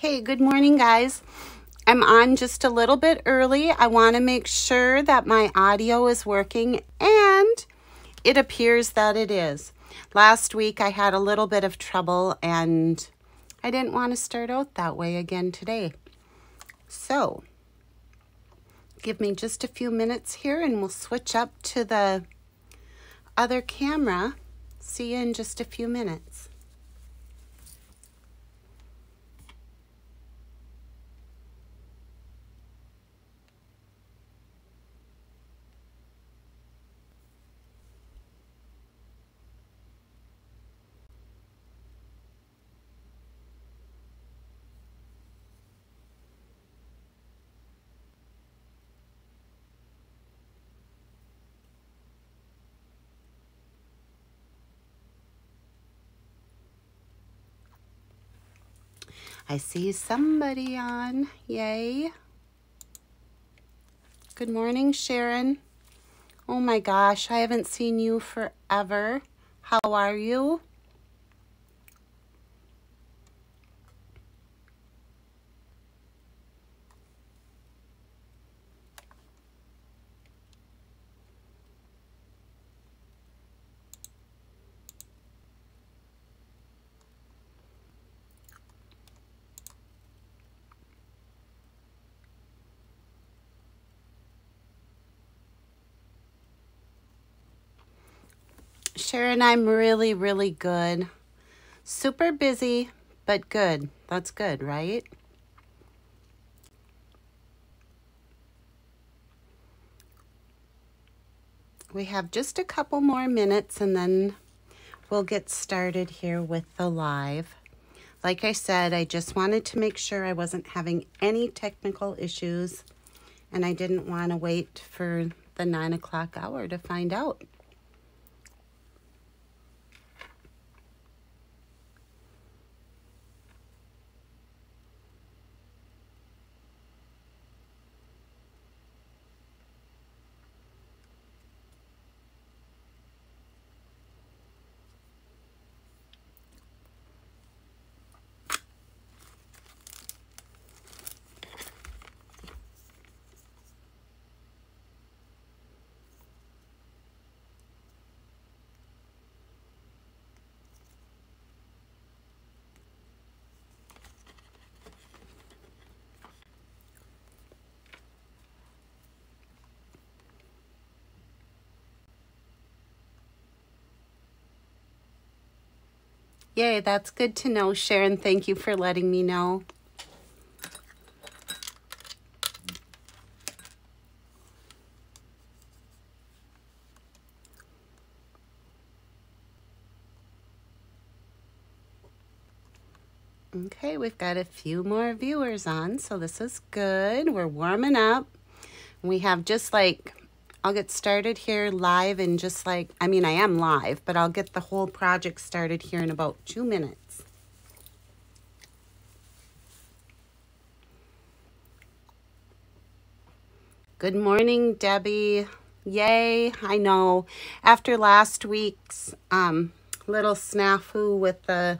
Hey, good morning, guys. I'm on just a little bit early. I want to make sure that my audio is working, and it appears that it is. Last week, I had a little bit of trouble, and I didn't want to start out that way again today. So, give me just a few minutes here, and we'll switch up to the other camera. See you in just a few minutes. I see somebody on. Yay. Good morning, Sharon. Oh my gosh, I haven't seen you forever. How are you? Sharon, I'm really, really good. Super busy, but good. That's good, right? We have just a couple more minutes and then we'll get started here with the live. Like I said, I just wanted to make sure I wasn't having any technical issues and I didn't want to wait for the nine o'clock hour to find out. Yay, that's good to know, Sharon. Thank you for letting me know. Okay, we've got a few more viewers on, so this is good. We're warming up. We have just like I'll get started here live in just like, I mean, I am live, but I'll get the whole project started here in about two minutes. Good morning, Debbie. Yay, I know. After last week's um, little snafu with the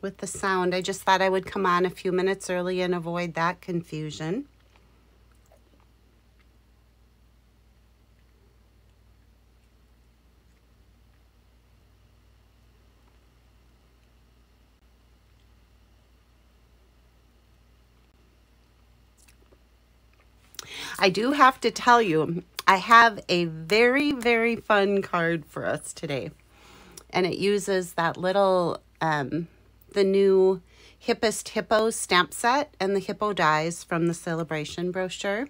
with the sound, I just thought I would come on a few minutes early and avoid that confusion. I do have to tell you, I have a very, very fun card for us today. And it uses that little, um, the new Hippest Hippo stamp set and the hippo dies from the Sale-a-bration brochure.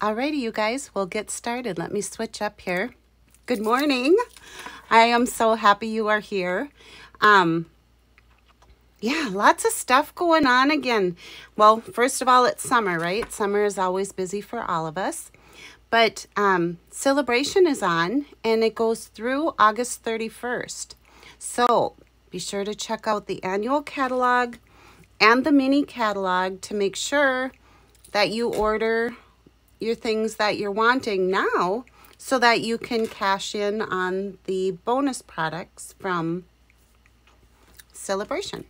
Alrighty, you guys, we'll get started. Let me switch up here. Good morning. I am so happy you are here. Um, yeah, lots of stuff going on again. Well, first of all, it's summer, right? Summer is always busy for all of us. But um, Sale-a-bration is on and it goes through August 31st. So be sure to check out the annual catalog and the mini catalog to make sure that you order your things that you're wanting now so that you can cash in on the bonus products from Sale-a-bration.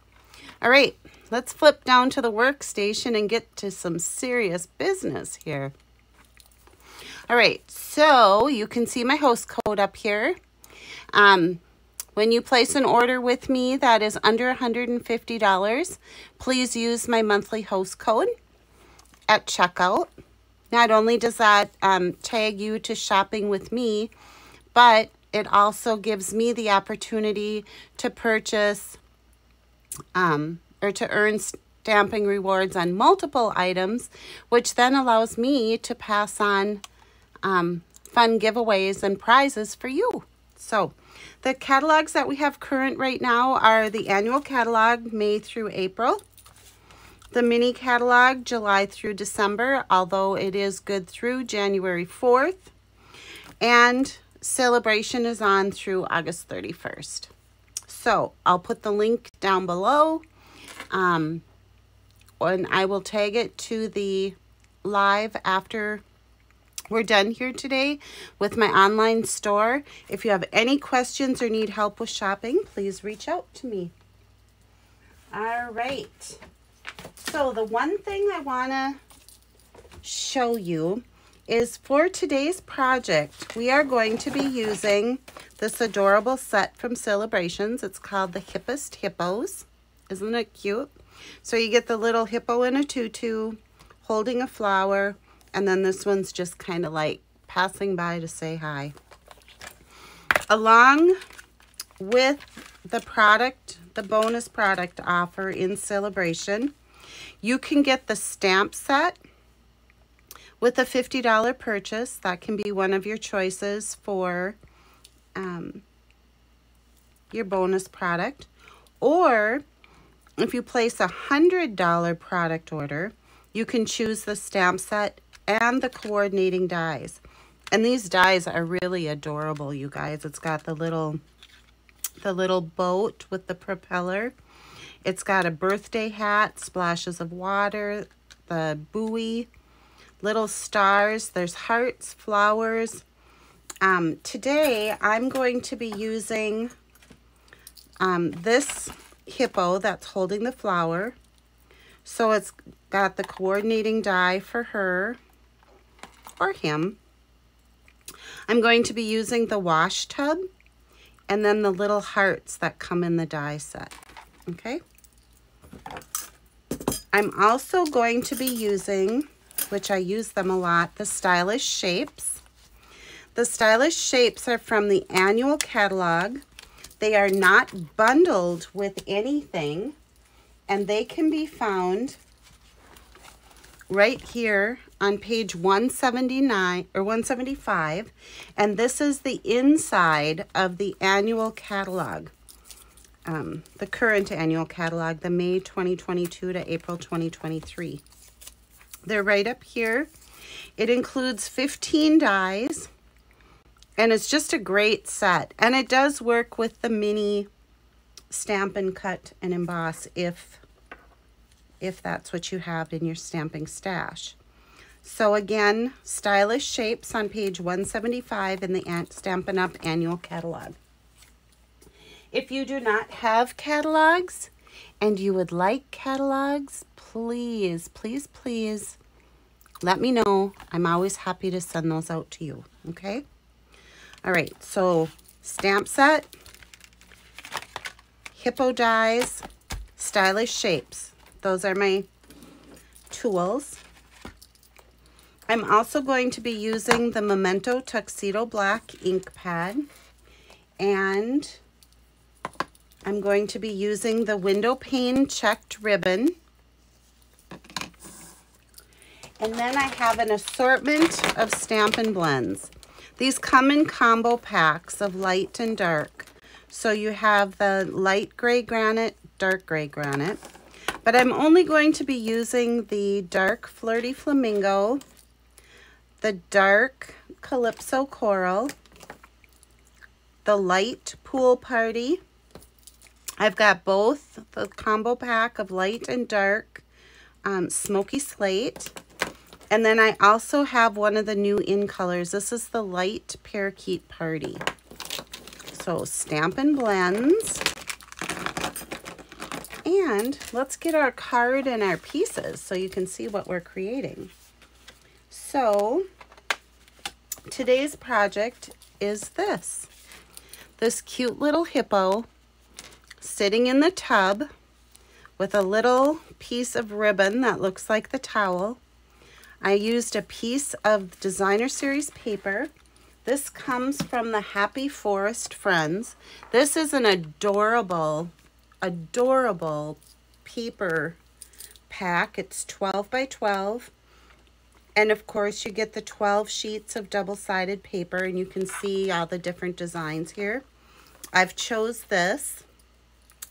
All right, let's flip down to the workstation and get to some serious business here. All right, so you can see my host code up here. Um, when you place an order with me that is under $150, please use my monthly host code at checkout. Not only does that um, tag you to shopping with me, but it also gives me the opportunity to purchase um, or to earn stamping rewards on multiple items, which then allows me to pass on um, fun giveaways and prizes for you. So the catalogs that we have current right now are the annual catalog, May through April. The mini catalog, July through December, although it is good through January 4th. And Sale-a-bration is on through August 31st. So I'll put the link down below. Um, and I will tag it to the live after we're done here today with my online store. If you have any questions or need help with shopping, please reach out to me. All right. So the one thing I want to show you is for today's project, we are going to be using this adorable set from Sale-a-brations. It's called the Hippest Hippos. Isn't it cute? So you get the little hippo in a tutu holding a flower and then this one's just kind of like passing by to say hi. Along with the product, the bonus product offer in Sale-a-bration, you can get the stamp set with a $50 purchase. That can be one of your choices for um, your bonus product. Or if you place a $100 product order, you can choose the stamp set and the coordinating dies. And these dies are really adorable, you guys. It's got the little, the little boat with the propeller. It's got a birthday hat, splashes of water, the buoy, little stars. There's hearts, flowers. Um, today, I'm going to be using um, this hippo that's holding the flower. So it's got the coordinating die for her or him. I'm going to be using the wash tub and then the little hearts that come in the die set. Okay. I'm also going to be using, which I use them a lot, the Stylish Shapes. The Stylish Shapes are from the annual catalog. They are not bundled with anything and they can be found right here on page 179 or 175 and this is the inside of the annual catalog um, the current annual catalog the May 2022 to April 2023 they're right up here it includes 15 dies and it's just a great set and it does work with the mini Stampin' Cut and emboss if if that's what you have in your stamping stash. So again, Stylish Shapes on page 175 in the Stampin' Up! Annual Catalog. If you do not have catalogs and you would like catalogs, please, please, please let me know. I'm always happy to send those out to you, okay? All right, so stamp set, hippo dies, stylish shapes. Those are my tools. I'm also going to be using the Memento Tuxedo Black ink pad. And I'm going to be using the window pane checked ribbon. And then I have an assortment of Stampin' Blends. These come in combo packs of light and dark. So you have the light gray granite, dark gray granite. But I'm only going to be using the dark Flirty Flamingo, the dark Calypso Coral, the light Pool Party. I've got both the combo pack of light and dark um, Smoky Slate. And then I also have one of the new in colors. This is the light Parakeet Party. So Stampin' Blends. And let's get our card and our pieces so you can see what we're creating. So today's project is this. This cute little hippo sitting in the tub with a little piece of ribbon that looks like the towel. I used a piece of designer series paper. This comes from the Happy Forest Friends. This is an adorable, adorable paper pack. It's 12 by 12. And of course you get the 12 sheets of double-sided paper and you can see all the different designs here. I've chose this.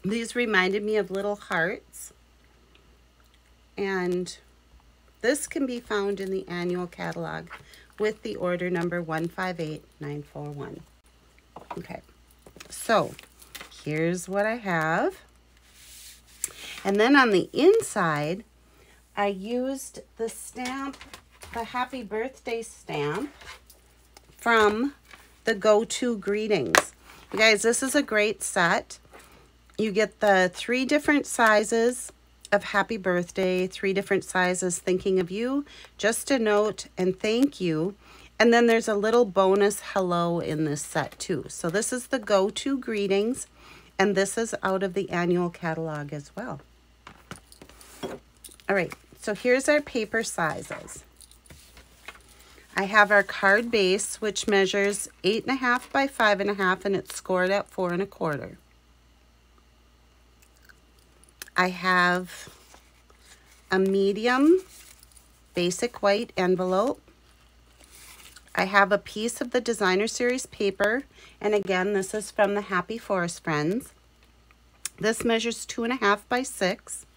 These reminded me of little hearts. And this can be found in the annual catalog with the order number 158941. Okay, so here's what I have. And then on the inside, I used the stamp, the happy birthday stamp from the Go-To Greetings. You guys, this is a great set. You get the three different sizes of happy birthday, three different sizes thinking of you, just a note and thank you. And then there's a little bonus hello in this set too. So this is the go-to greetings and this is out of the annual catalog as well. All right, so here's our paper sizes. I have our card base, which measures eight and a half by five and a half, and it's scored at four and a quarter. I have a medium basic white envelope. I have a piece of the designer series paper. And again, this is from the Happy Forest Friends. This measures two and a half by six.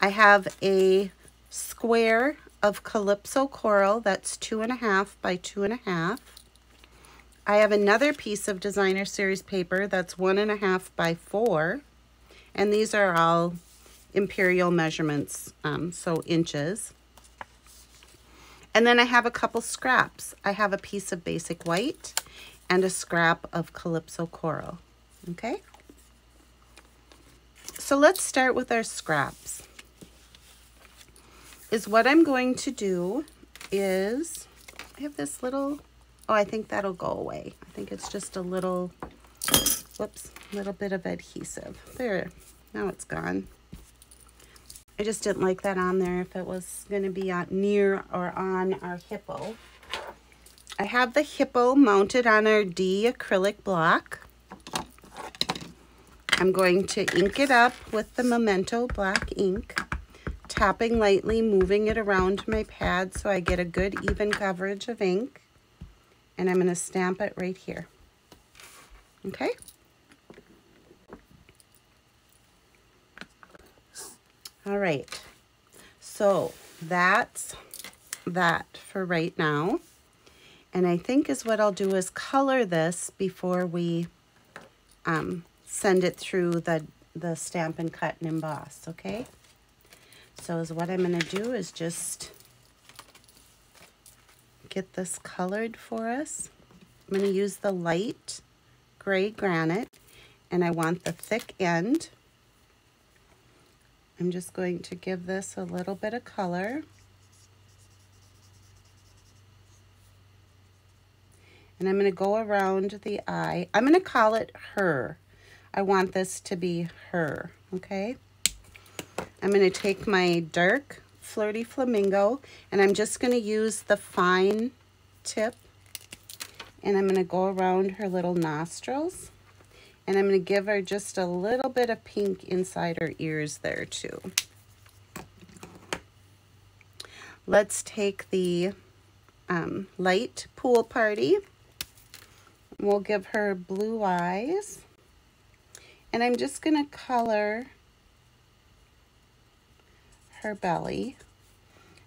I have a square of Calypso Coral that's two and a half by two and a half. I have another piece of designer series paper that's one and a half by four. And these are all imperial measurements, um, so inches. And then I have a couple scraps. I have a piece of basic white and a scrap of Calypso Coral, okay? So let's start with our scraps. Is what I'm going to do is, I have this little, oh, I think that'll go away. I think it's just a little, whoops, little bit of adhesive. There, now it's gone. I just didn't like that on there if it was going to be on, near or on our hippo. I have the hippo mounted on our D acrylic block. I'm going to ink it up with the Memento black ink, tapping lightly, moving it around my pad so I get a good even coverage of ink. And I'm going to stamp it right here. Okay? All right, so that's that for right now. And I think is what I'll do is color this before we um, send it through the, the Stampin' Cut and emboss, okay? So is what I'm gonna do is just get this colored for us. I'm gonna use the light gray granite and I want the thick end. I'm just going to give this a little bit of color. And I'm going to go around the eye. I'm going to call it her. I want this to be her, okay? I'm going to take my dark Flirty Flamingo and I'm just going to use the fine tip and I'm going to go around her little nostrils. And I'm going to give her just a little bit of pink inside her ears there too. Let's take the um, light pool party. We'll give her blue eyes. And I'm just going to color her belly.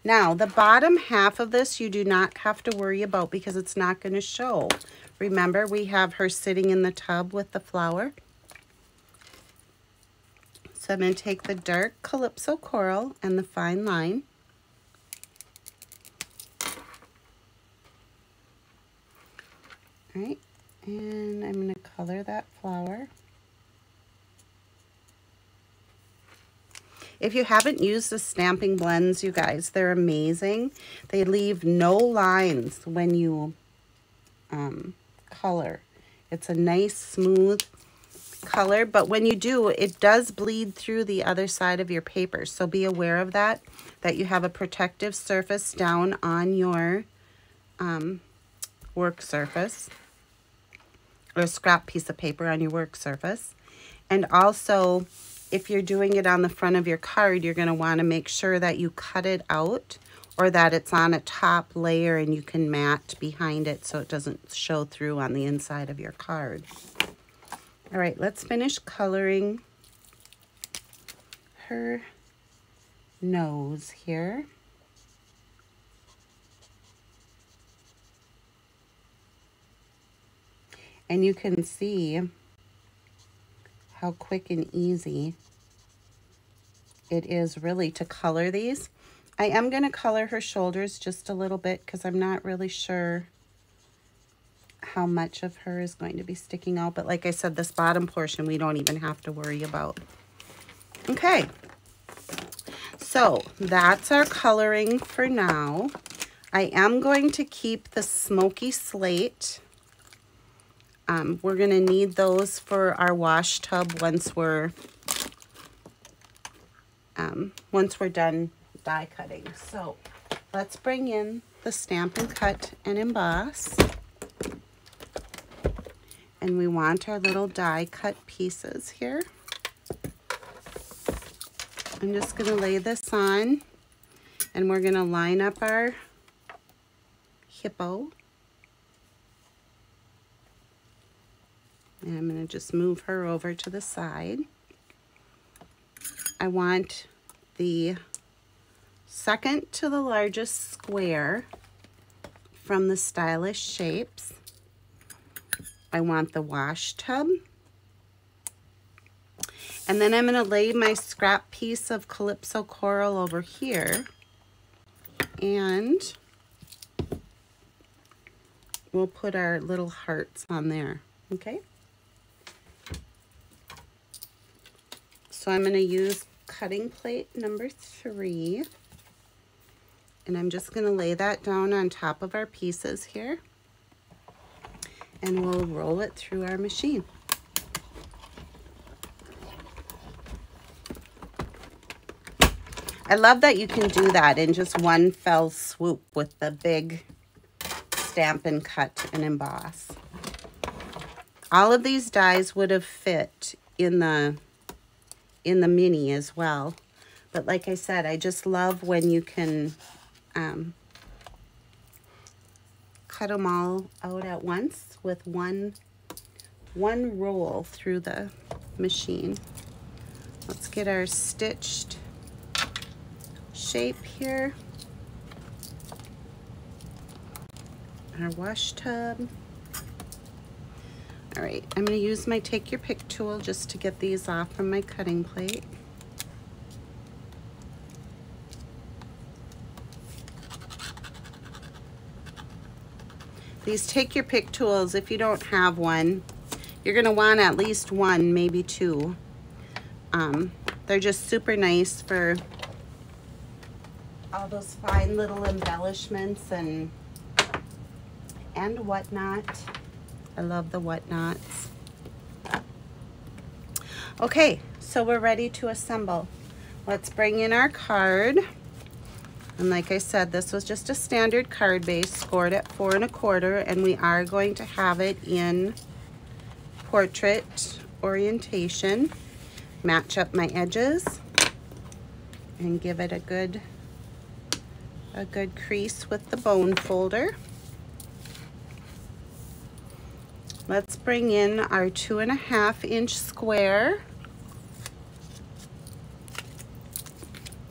Now, the bottom half of this you do not have to worry about because it's not going to show. Remember, we have her sitting in the tub with the flower. So I'm going to take the dark Calypso Coral and the fine line. All right, and I'm going to color that flower. If you haven't used the Stampin' Blends, you guys, they're amazing. They leave no lines when you um, color. It's a nice, smooth color, but when you do, it does bleed through the other side of your paper. So be aware of that, that you have a protective surface down on your um, work surface or scrap piece of paper on your work surface. And also, if you're doing it on the front of your card, you're going to want to make sure that you cut it out or that it's on a top layer and you can mat behind it so it doesn't show through on the inside of your card. All right, let's finish coloring her nose here. And you can see how quick and easy it is really to color these. I am going to color her shoulders just a little bit because I'm not really sure how much of her is going to be sticking out. But like I said, this bottom portion we don't even have to worry about. Okay, so that's our coloring for now. I am going to keep the smoky slate um, we're going to need those for our wash tub once we're um, once we're done die cutting. So let's bring in the Stampin' Cut and emboss. And we want our little die cut pieces here. I'm just going to lay this on and we're going to line up our hippo. And I'm to just move her over to the side. I want the second to the largest square from the Stylish Shapes. I want the wash tub. And then I'm going to lay my scrap piece of Calypso Coral over here. And we'll put our little hearts on there. Okay. So I'm going to use cutting plate number three. And I'm just going to lay that down on top of our pieces here. And we'll roll it through our machine. I love that you can do that in just one fell swoop with the big Stampin' Cut and emboss. All of these dies would have fit in the in the mini as well. But like I said, I just love when you can um, cut them all out at once with one, one roll through the machine. Let's get our stitched shape here. Our wash tub. All right, I'm gonna use my Take Your Pick tool just to get these off from my cutting plate. These Take Your Pick tools, if you don't have one, you're gonna want at least one, maybe two. Um, they're just super nice for all those fine little embellishments and and whatnot. I love the whatnots. Okay, so we're ready to assemble. Let's bring in our card. And like I said, this was just a standard card base scored at four and a quarter, and we are going to have it in portrait orientation. Match up my edges and give it a good, a good crease with the bone folder. Let's bring in our two and a half inch square.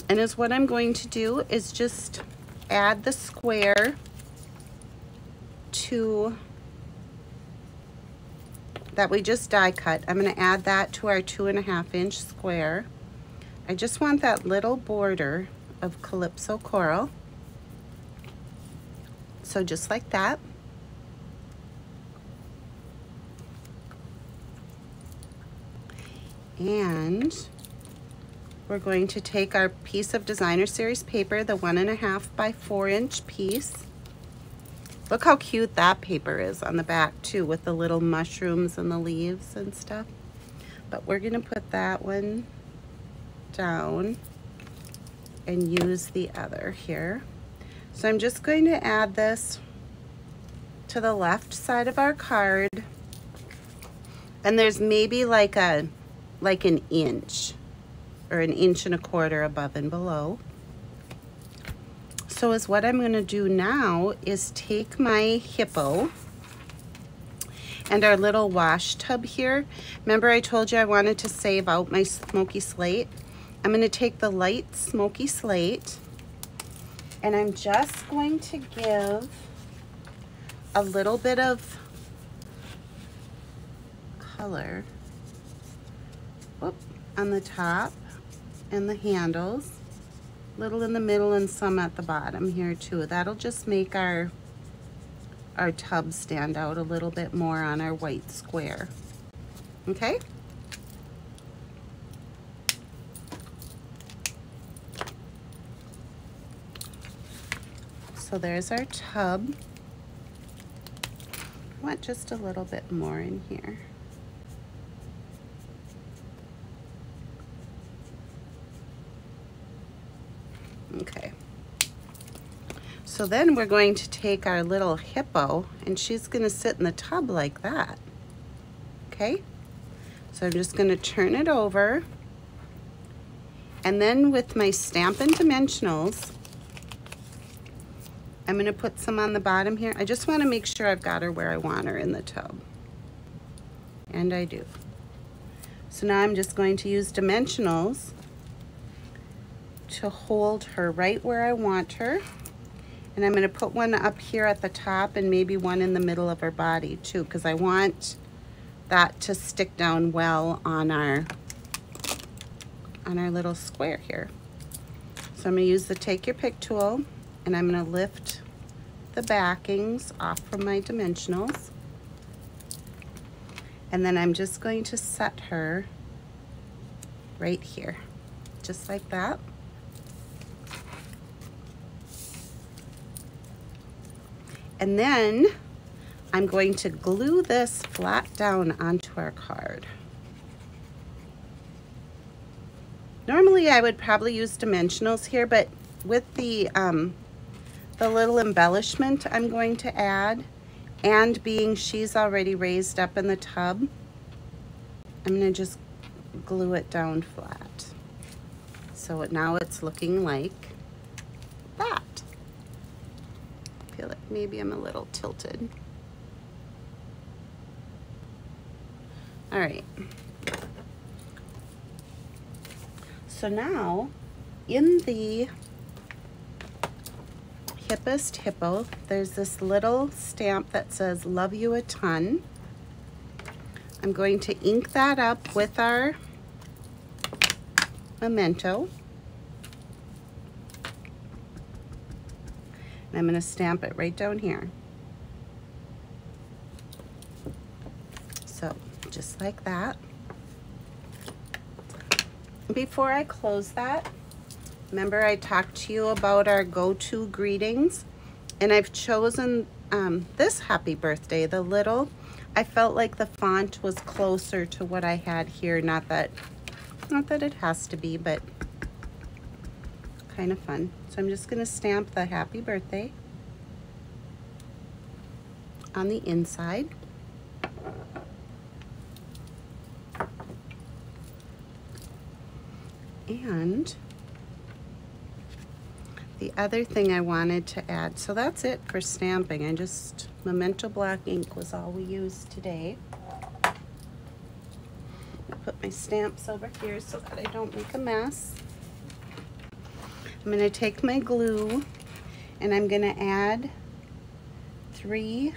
And is what I'm going to do is just add the square to that we just die cut. I'm going to add that to our two and a half inch square. I just want that little border of Calypso Coral. So just like that. And we're going to take our piece of designer series paper, the one and a half by four inch piece. Look how cute that paper is on the back too with the little mushrooms and the leaves and stuff. But we're gonna put that one down and use the other here. So I'm just going to add this to the left side of our card. And there's maybe like a like an inch or an inch and a quarter above and below. So is what I'm gonna do now is take my hippo and our little wash tub here. Remember I told you I wanted to save out my smoky slate? I'm gonna take the light smoky slate and I'm just going to give a little bit of color whoop, on the top and the handles, little in the middle and some at the bottom here too. That'll just make our our tub stand out a little bit more on our white square. Okay? So there's our tub. I want just a little bit more in here. Okay. So then we're going to take our little hippo and she's gonna sit in the tub like that. Okay? So I'm just gonna turn it over. And then with my Stampin' Dimensionals, I'm gonna put some on the bottom here. I just wanna make sure I've got her where I want her in the tub. And I do. So now I'm just going to use dimensionals to hold her right where I want her. And I'm gonna put one up here at the top and maybe one in the middle of her body too, because I want that to stick down well on our, on our little square here. So I'm gonna use the take your pick tool and I'm gonna lift the backings off from my dimensionals. And then I'm just going to set her right here, just like that. And then I'm going to glue this flat down onto our card. Normally I would probably use dimensionals here, but with the, um, the little embellishment I'm going to add, and being she's already raised up in the tub, I'm gonna just glue it down flat. So now it's looking like feel like maybe I'm a little tilted. All right. So now in the hippest hippo, there's this little stamp that says love you a ton. I'm going to ink that up with our memento. I'm going to stamp it right down here. So just like that. Before I close that, remember I talked to you about our go-to greetings and I've chosen um, this happy birthday, the little, I felt like the font was closer to what I had here. Not that, not that it has to be, but kind of fun. So I'm just going to stamp the happy birthday on the inside. And the other thing I wanted to add, so that's it for stamping. I just, Memento Black ink was all we used today. Put my stamps over here so that I don't make a mess. I'm going to take my glue and I'm going to add three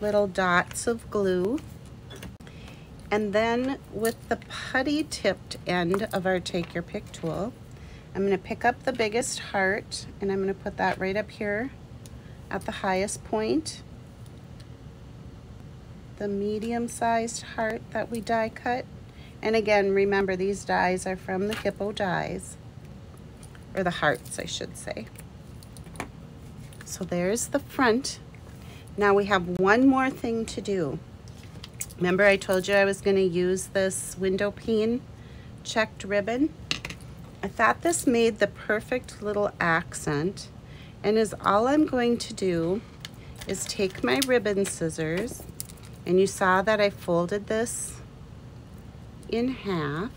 little dots of glue. And then with the putty tipped end of our take your pick tool, I'm going to pick up the biggest heart and I'm going to put that right up here at the highest point. The medium sized heart that we die cut. And again, remember these dies are from the Hippo dies, or the hearts, I should say. So there's the front. Now we have one more thing to do. Remember I told you I was gonna use this window pane checked ribbon? I thought this made the perfect little accent and is all I'm going to do is take my ribbon scissors and you saw that I folded this in half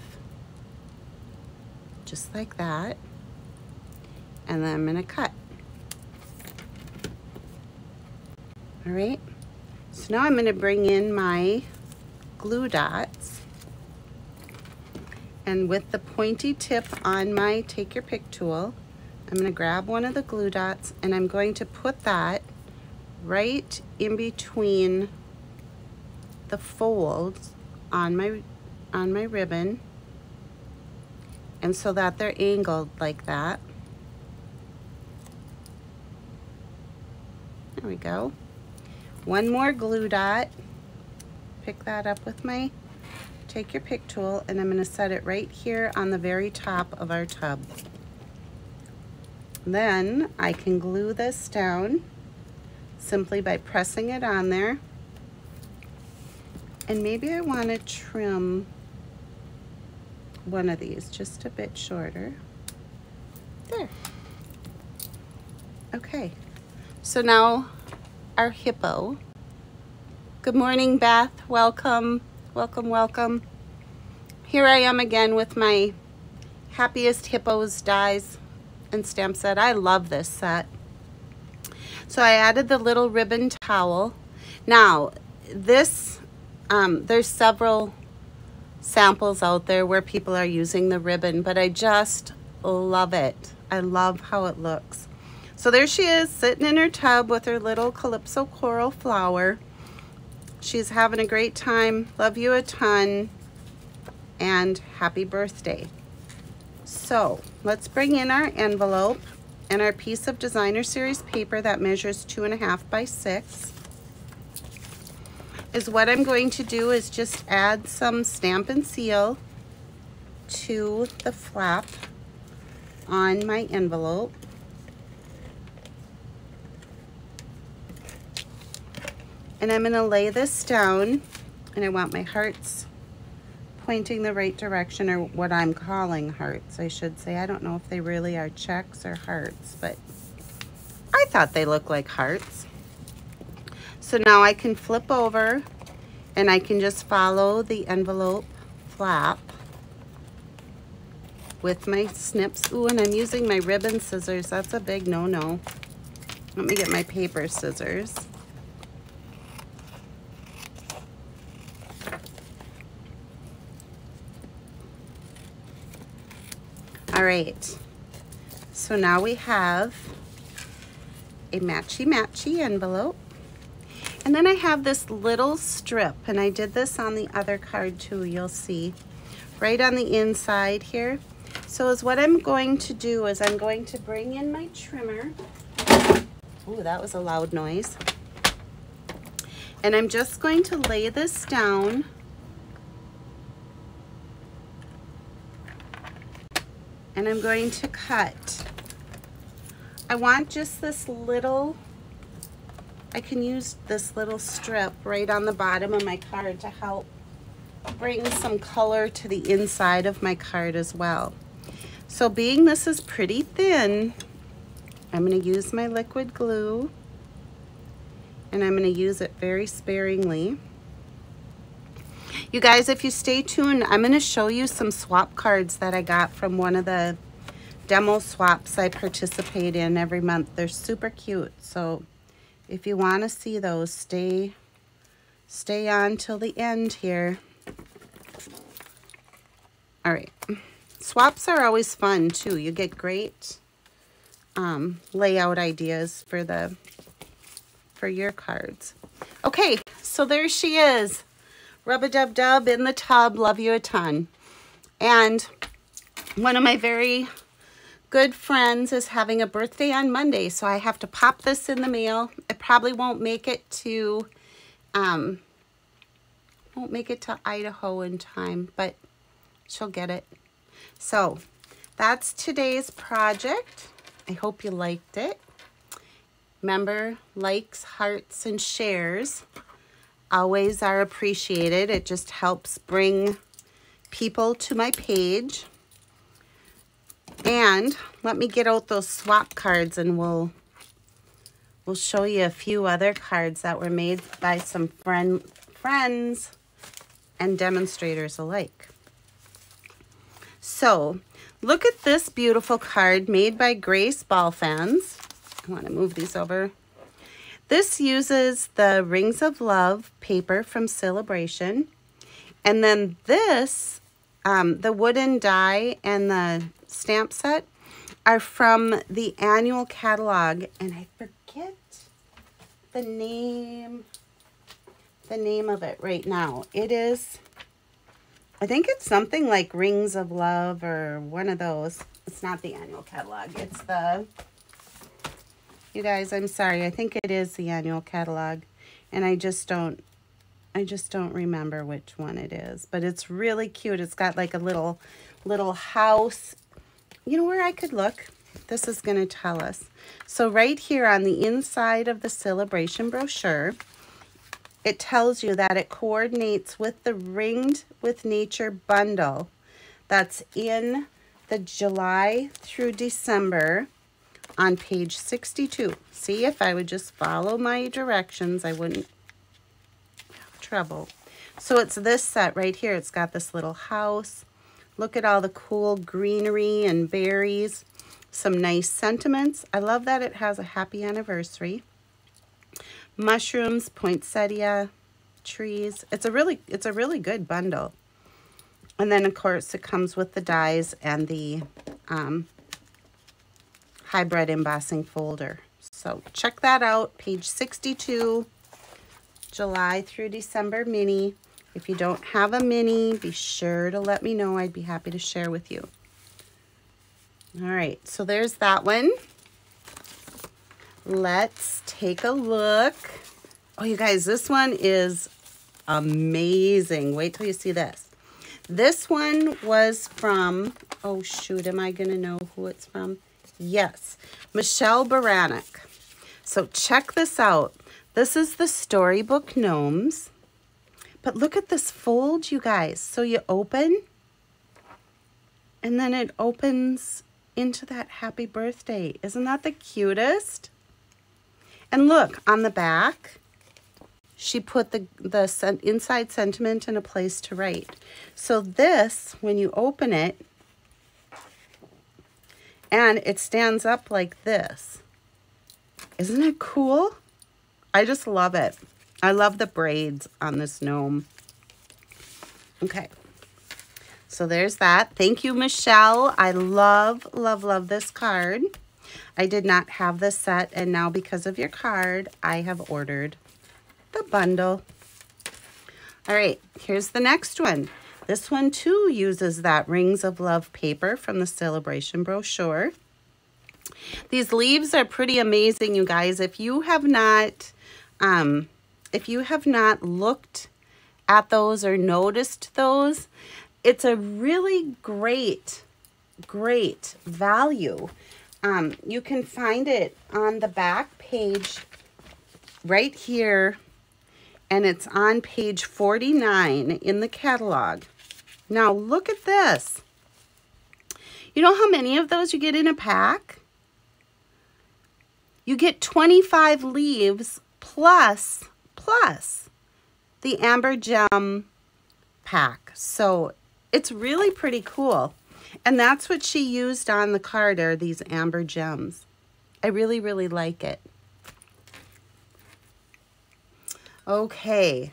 just like that and then I'm gonna cut. All right, so now I'm gonna bring in my glue dots and with the pointy tip on my take your pick tool, I'm gonna grab one of the glue dots and I'm going to put that right in between the folds on my on my ribbon and so that they're angled like that. There we go. One more glue dot. Pick that up with my take your pick tool and I'm going to set it right here on the very top of our tub. Then I can glue this down simply by pressing it on there. And maybe I want to trim one of these just a bit shorter. There. Okay, so now our hippo. Good morning, Beth. Welcome, welcome, welcome. Here I am again with my Happiest Hippos dies and stamp set. I love this set. So I added the little ribbon towel. Now, this, um, there's several samples out there where people are using the ribbon, but I just love it. I love how it looks. So there she is sitting in her tub with her little Calypso coral flower. She's having a great time. Love you a ton and happy birthday. So let's bring in our envelope and our piece of designer series paper that measures two and a half by six is what I'm going to do is just add some Stampin' Seal to the flap on my envelope. And I'm gonna lay this down and I want my hearts pointing the right direction or what I'm calling hearts, I should say. I don't know if they really are checks or hearts, but I thought they looked like hearts. So now I can flip over and I can just follow the envelope flap with my snips. Ooh, and I'm using my ribbon scissors. That's a big no-no. Let me get my paper scissors. All right, so now we have a matchy-matchy envelope. And then I have this little strip, and I did this on the other card too, you'll see, right on the inside here. So is what I'm going to do is I'm going to bring in my trimmer. Ooh, that was a loud noise. And I'm just going to lay this down and I'm going to cut. I want just this little, I can use this little strip right on the bottom of my card to help bring some color to the inside of my card as well. So being this is pretty thin, I'm going to use my liquid glue and I'm going to use it very sparingly. You guys, if you stay tuned, I'm going to show you some swap cards that I got from one of the demo swaps I participate in every month. They're super cute. So if you want to see those, stay, stay on till the end here. All right. Swaps are always fun too. You get great um, layout ideas for the for your cards. Okay, so there she is. Rub-a-dub-dub in the tub. Love you a ton. And one of my very good friends is having a birthday on Monday, so I have to pop this in the mail. It probably won't make it to, um, won't make it to Idaho in time, but she'll get it. So that's today's project. I hope you liked it. Remember, likes, hearts, and shares always are appreciated. It just helps bring people to my page. And let me get out those swap cards and we'll we'll show you a few other cards that were made by some friend friends and demonstrators alike. So look at this beautiful card made by Grace Ball Fans. I want to move these over. This uses the Rings of Love paper from Sale-a-bration. And then this, um, the wooden die and the stamp set are from the annual catalog. And I forget the name, the name of it right now. It is, I think it's something like Rings of Love or one of those. It's not the annual catalog. It's the, you guys, I'm sorry. I think it is the annual catalog. And I just don't, I just don't remember which one it is. But it's really cute. It's got like a little, little house you know where I could look? This is going to tell us. So right here on the inside of the Sale-a-bration brochure, it tells you that it coordinates with the Ringed with Nature bundle that's in the July through December on page 62. See, if I would just follow my directions, I wouldn't have trouble. So it's this set right here. It's got this little house. Look at all the cool greenery and berries. Some nice sentiments. I love that it has a happy anniversary. Mushrooms, poinsettia, trees. It's a really it's a really good bundle. And then of course it comes with the dies and the um, hybrid embossing folder. So check that out, page 62, July through December mini. If you don't have a mini, be sure to let me know. I'd be happy to share with you. All right, so there's that one. Let's take a look. Oh, you guys, this one is amazing. Wait till you see this. This one was from, oh shoot, am I to know who it's from? Yes, Michelle Baranek. So check this out. This is the Storybook Gnomes. But look at this fold, you guys. So you open, and then it opens into that happy birthday. Isn't that the cutest? And look, on the back, she put the, the inside sentiment in a place to write. So this, when you open it, and it stands up like this. Isn't it cool? I just love it. I love the braids on this gnome. Okay. So there's that. Thank you, Michelle. I love, love, love this card. I did not have this set, and now because of your card, I have ordered the bundle. All right, here's the next one. This one, too, uses that Rings of Love paper from the Sale-a-bration brochure. These leaves are pretty amazing, you guys. If you have not um, if you have not looked at those or noticed those, it's a really great, great value. Um, you can find it on the back page right here, and it's on page 49 in the catalog. Now, look at this. You know how many of those you get in a pack? You get 25 leaves plus plus the Amber Gem pack. So it's really pretty cool. And that's what she used on the card are these amber gems. I really, really like it. Okay,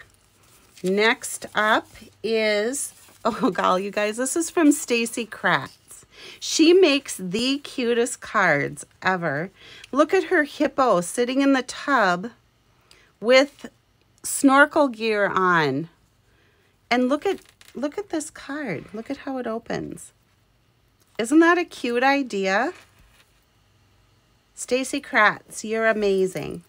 next up is, oh golly, you guys, this is from Stacy Kratz. She makes the cutest cards ever. Look at her hippo sitting in the tub with snorkel gear on. And look at look at this card. Look at how it opens. Isn't that a cute idea? Stacy Kratz, you're amazing.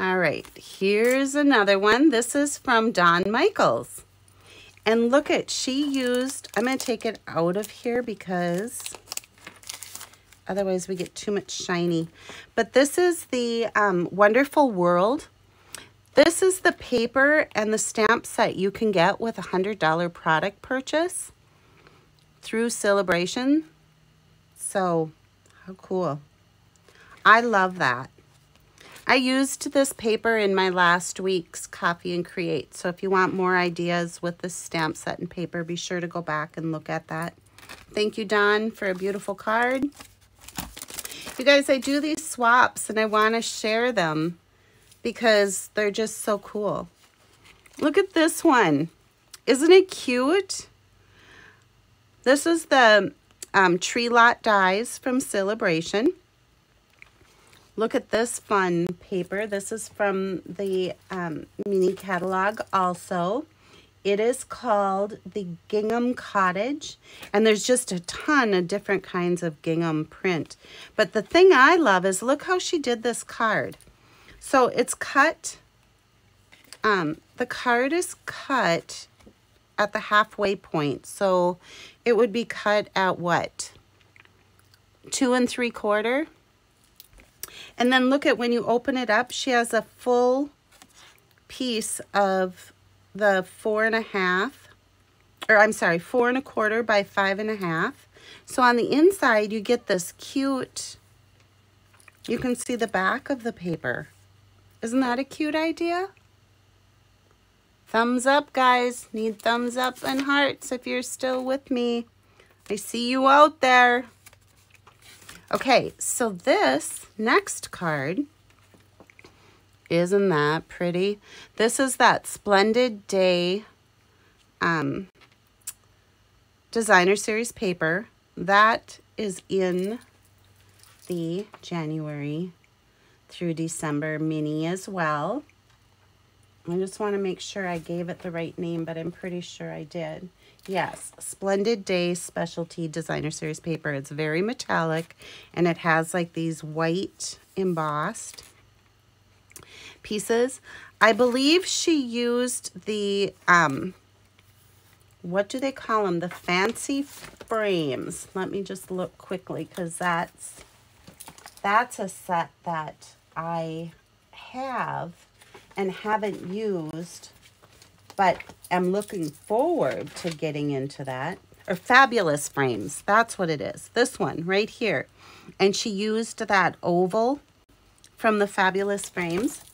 All right, here's another one. This is from Don Michaels. And look at, she used, I'm going to take it out of here because otherwise we get too much shiny. But this is the um, Wonderful World. This is the paper and the stamp set you can get with a $100 product purchase through Sale-a-bration. So, how cool. I love that. I used this paper in my last week's Coffee and Create. So if you want more ideas with this stamp set and paper, be sure to go back and look at that. Thank you, Don, for a beautiful card. You guys, I do these swaps and I want to share them because they're just so cool. Look at this one. Isn't it cute? This is the um, Tree Lot Dies from Sale-a-bration. Look at this fun paper. This is from the um, mini catalog also. It is called the Gingham Cottage, and there's just a ton of different kinds of gingham print. But the thing I love is look how she did this card. So it's cut, um, the card is cut at the halfway point. So it would be cut at what? Two and three quarter? And then look at when you open it up, she has a full piece of the four and a half, or I'm sorry, four and a quarter by five and a half. So on the inside, you get this cute, you can see the back of the paper. Isn't that a cute idea? Thumbs up, guys. Need thumbs up and hearts if you're still with me. I see you out there. Okay, so this next card, isn't that pretty? This is that Splendid Day um, Designer Series paper. That is in the January through December mini as well. I just want to make sure I gave it the right name, but I'm pretty sure I did. Yes, Splendid Day Specialty Designer Series paper. It's very metallic and it has like these white embossed pieces. I believe she used the, um, what do they call them? The fancy frames. Let me just look quickly because that's, that's a set that I have and haven't used but am looking forward to getting into that. Or fabulous frames, that's what it is. This one right here. And she used that oval from the fabulous frames.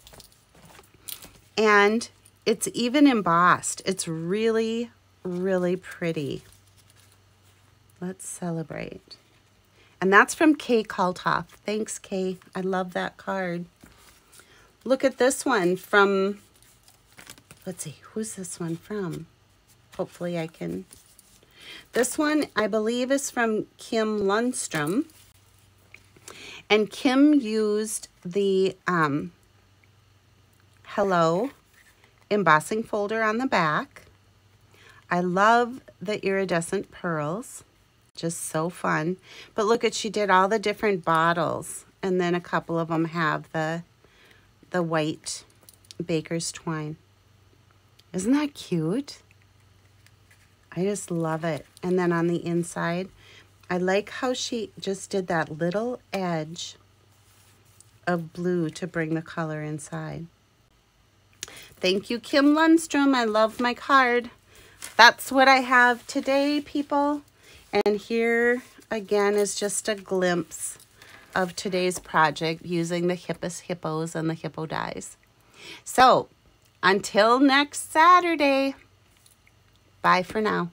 And it's even embossed. It's really, really pretty. Let's celebrate. And that's from Kay Kaltoff. Thanks, Kay. I love that card. Look at this one from let's see, who's this one from? Hopefully I can. This one, I believe, is from Kim Lundstrom. And Kim used the um, Hello embossing folder on the back. I love the iridescent pearls. Just so fun. But look at, she did all the different bottles. And then a couple of them have the, the white baker's twine. Isn't that cute? I just love it. And then on the inside, I like how she just did that little edge of blue to bring the color inside. Thank you, Kim Lundstrom. I love my card. That's what I have today, people. And here again is just a glimpse of today's project using the Hippest Hippos and the Hippo dies. So until next Saturday, bye for now.